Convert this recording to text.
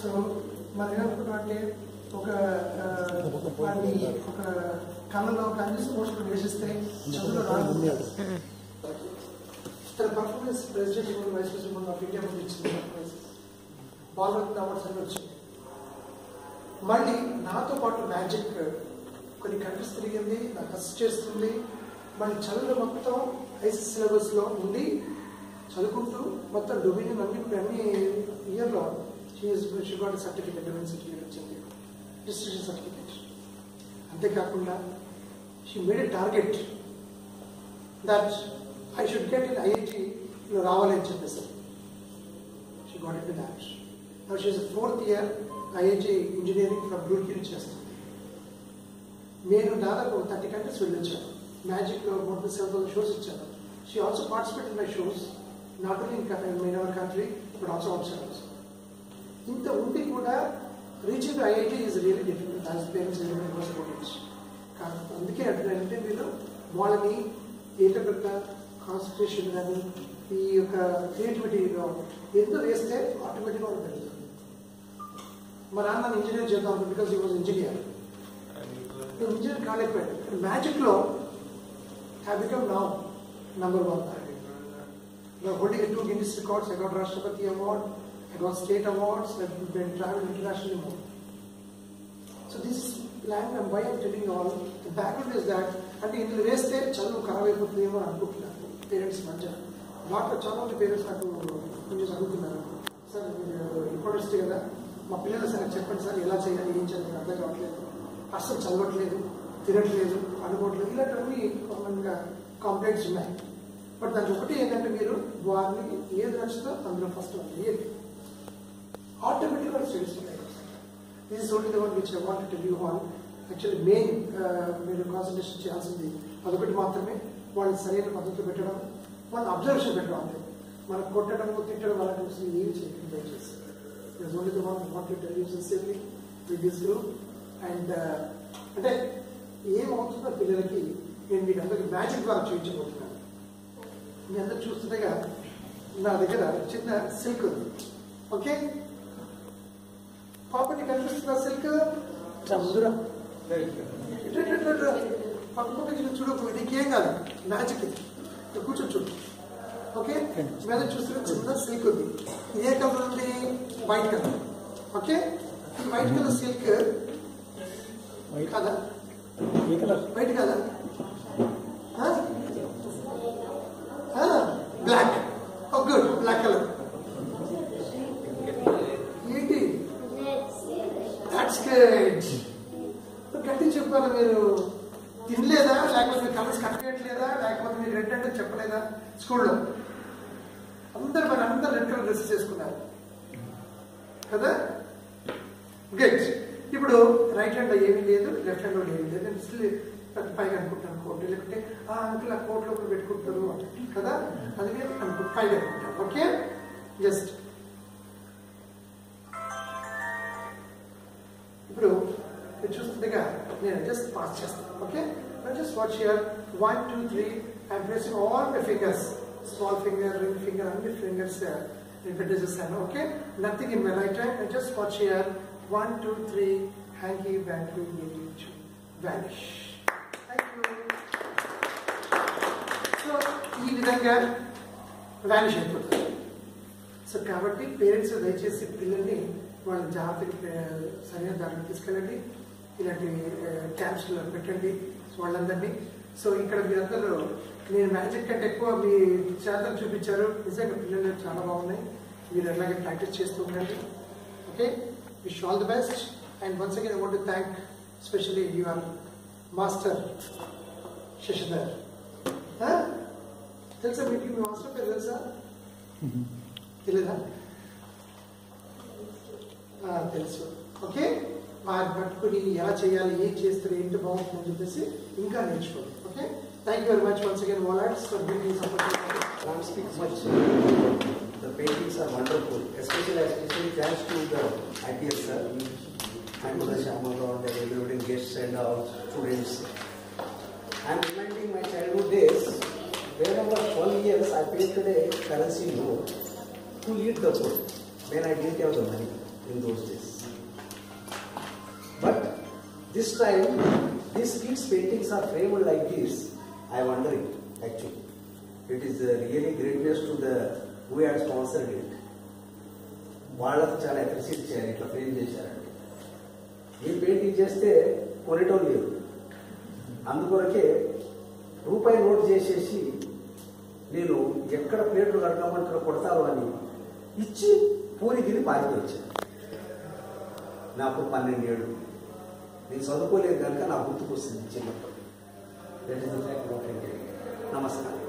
So మరి అంటే ఒక వాడిని ఒక కళలో ఒక అన్ని స్పోర్ట్స్ వేసిస్తే చదువులో రాదు. తన performance president vice president of India ముందు ఇచ్చింది. బాల్ అవార్డ్స్ అని వచ్చింది మళ్ళీ నాతో పాటు మ్యాజిక్ కొన్ని కంట్రీస్ తిరిగింది నాకు అసిస్ట్ చేస్తుంది. మళ్ళీ చదువులు మొత్తం ఐసీ సిలబస్లో ఉండి చదువుకుంటూ మొత్తం డొమినియన్ అన్ని అన్ని ఇయర్లో షీ గాట్ సర్టిఫికేట్ డొమిన్ సర్టిఫికేట్ వచ్చింది డిస్ట్రిక్షన్ సర్టిఫికేట్ అంతేకాకుండా she made a target that I should get in ఐఐటిలో రావాలి అని చెప్పేసి she got it that now she's fourth year IIT engineering from Roorkee నుంచి చేస్తాను నేను దాదాపు థర్టీ కంట్రీస్ వెళ్ళొచ్చాను మ్యాజిక్లో మోర్ సెవెన్ థౌసండ్ షోస్ ఇచ్చాను she also participate in my shows not only in in our country but also outside also ఇంత ఉండి కూడా reaching IIT is really difficult దాని పేరెంట్స్ స్టూడెంట్స్ అందుకే అంటున్నారంటే మీరు వాళ్ళని ఏకగ్రత కాన్సన్ట్రేషన్ కానీ ఈ యొక్క క్రియేటివిటీలో ఎంత వేస్తే ఆటోమేటిక్గా వాళ్ళు పెరుగుతుంది మా నాన్న ఇంజనీర్ చేద్దాం because he was engineer engineer కాలేకపోయాడు మ్యాజిక్లో హ్యావ్ బికమ్ నా number one holding two Guinness records records, Rashtrapati award Rashtrapati Award, I got state awards, I've been traveled internationally more. So this is plan and why I'm telling you all, the background అంటే ఇందులో వేస్తే చదువు ఖరాబ్ అయిపోతుందేమో అనుకుంటున్నారు parents మధ్య వాటిలో చాలా మంది పేరెంట్స్ నాకు కొంచెం అడుగుతున్నారు సార్ ఇంపార్టెన్స్ కదా మా పిల్లలు సరే చెప్పండి సార్ ఎలా చేయాలి ఏం చేయాలి అర్థం కావట్లేదు. అస్సలు చదవట్లేదు తినట్లేదు అనుకోవట్లేదు. ఇలాంటివన్నీ కామన్గా కంప్లైంట్స్ ఉన్నాయి. బట్ దానికి ఒకటి ఏంటంటే మీరు వారిని ఏది నచ్చుతో అందులో ఫస్ట్ ఏది ఆటోమేటిక్గా స్టడీస్ ఉంటాయి this only one which I want to view on actually main మీరు కాన్సన్ట్రేషన్ చేయాల్సింది అదొకటి మాత్రమే వాళ్ళని సరైన పద్ధతిలో పెట్టడం వాళ్ళు అబ్జర్వేషన్ పెట్టడం అంతే. మనం కొట్టడం తిట్టడం అలాంటి చూసి ఏం చేయకుండా దయచేసి. This only the want to you sincerely with this group and అంటే ఏమవుతుందో పిల్లలకి నేను మీకు అందరికి మ్యాజిక్ ద్వారా చూపించబోతున్నాను. మీ అందరు చూస్తుండగా నా దగ్గర చిన్న సిల్క్ ఉంది. ఓకే పాపని కనిపిస్తుందా సిల్క్ ముందురా పక్కన చూడకు నీకేం కాదు మ్యాజిక్ ఇది ఇక్కడ కూర్చొని చూడు ఓకే మీద చూస్తున్న చిన్న సిల్క్ ఉంది ఇది ఏ కలర్ ఉంది వైట్ కలర్ ఓకే ఈ వైట్ కలర్ సిల్క్ కదా వైట్ కదా దాట్స్ గుడ్ గట్టి చెప్పాలి మీరు? తినలేదా? లేకపోతే మీరు కలర్స్ కట్టలేదా లేకపోతే మీరు రెడ్ అంటే చెప్పలేదా? స్కూల్లో. అందరు మరి అందరు రెడ్ కలర్ డ్రెస్ చేసుకున్నారు కదా? గెట్ ఇప్పుడు రైట్ హ్యాండ్ ఏమీ లేదు లెఫ్ట్ హ్యాండ్ ఏమీ లేదు. నేను స్టిల్ పైకి పైగా అనుకుంటాను కోట్. లేకుంటే ఆ అంకుల్ ఆ కోట్ లోపల పెట్టుకుంటారు కదా? అందుకే అనుకుంటా పైగా అనుకుంటాను. Okay just మీరు చూస్తుండగా నేను జస్ట్ పాస్ చేస్తాను okay just watch here one two three I'm placing all my fingers small finger ring finger అన్ని ఫింగర్స్ నేను పెట్టేసేసాను okay nothing in my right hand just watch here one two three hanky బ్యాంకీ vanish thank you so ఈ విధంగా vanish అయిపోతుంది so కాబట్టి parents దయచేసి పిల్లల్ని వాళ్ళ జాగ్రత్తకి ఆ, సరైన దానికి తీసుకెళ్ళండి ఇలాంటి క్యాంప్స్లో పెట్టండి వాళ్ళందరినీ. సో ఇక్కడ మీరందరూ నేను మ్యాజిక్ కంటే ఎక్కువ మీ చేతలు చూపించారు. నిజంగా పిల్లలు చాలా బాగున్నాయి. మీరు అలాగే ప్రాక్టీస్ చేస్తూ ఉండండి. Okay? Wish all the best and once again I want to thank specially your master Shashidhar తెలుసా మీకు మీ మాస్టర్ పేరు తెలుసా? తెలీదా? ఆ, తెలుసు. ఓకే? వారిని పట్టుకుని ఎలా చేయాలి ఏం చేస్తారు ఏంటి బాగుంటుందని చెప్పేసి ఇంకా నేర్చుకోండి okay thank you very much once again వాలర్స్ for giving support Can't speak much. The paintings are wonderful, especially especially thanks to the IPS sir and the Shamala and the everybody guests and our students. I'm reminding my childhood days. When I was 12 years, I painted a currency note to lead the poor when I didn't have the money. in those days. But this time, these kids' paintings are framed like this. I am wondering actually. It is uh, really greatness to the who had sponsored it. వాళ్ళకు చాలా appreciate చేయాలి ఇట్లా frame చేశారంటే మీరు painting చేస్తే కొనేటోళ్ళు లేరు అందుకొరకే రూపాయి నోట్ చేసేసి నేను ఎక్కడ ప్లేట్లు కడతామంటే కొడతారు అని ఇచ్చి పూరి తిని పారిపోయి వచ్చాను నాకు పన్నెండు ఏళ్ళు నేను చదువుకోలేదు కనుక నా గుర్తుకొస్తుంది చిన్నప్పుడు చిన్నప్పటి నమస్కారం.